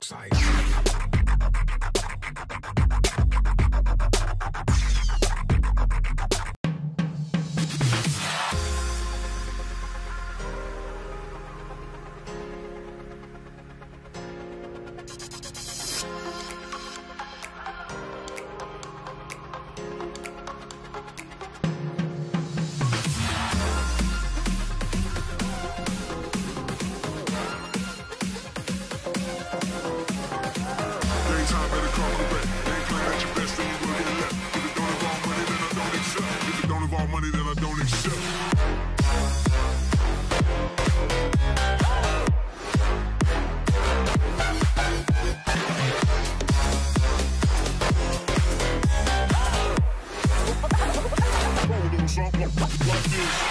outside. Платить.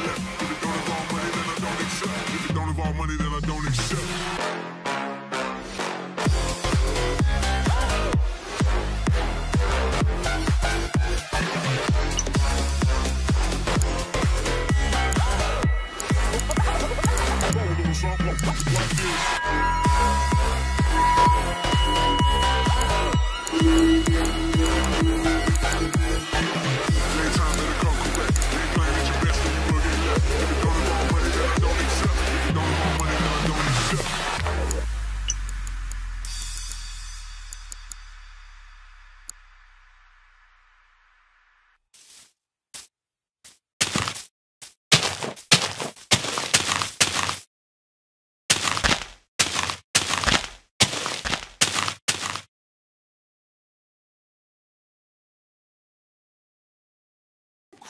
Peace.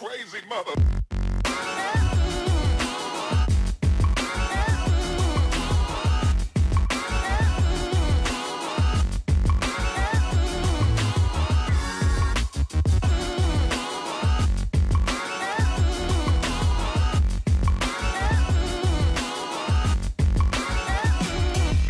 crazy mother.